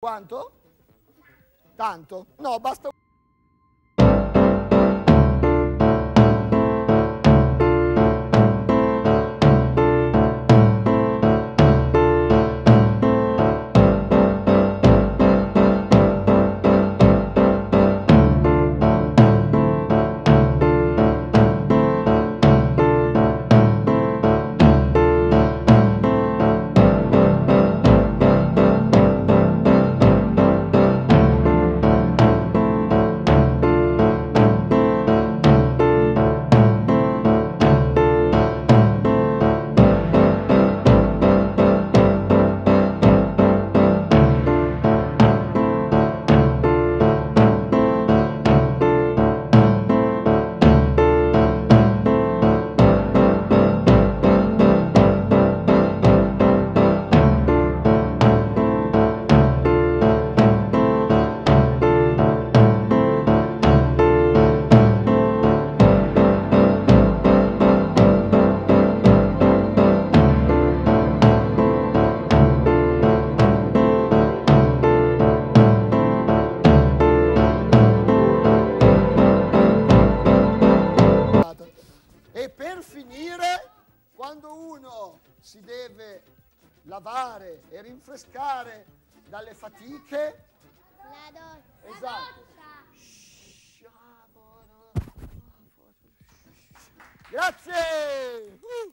Quanto? Tanto? No, basta finire, quando uno si deve lavare e rinfrescare dalle fatiche, La doccia. Esatto. Grazie! Uh,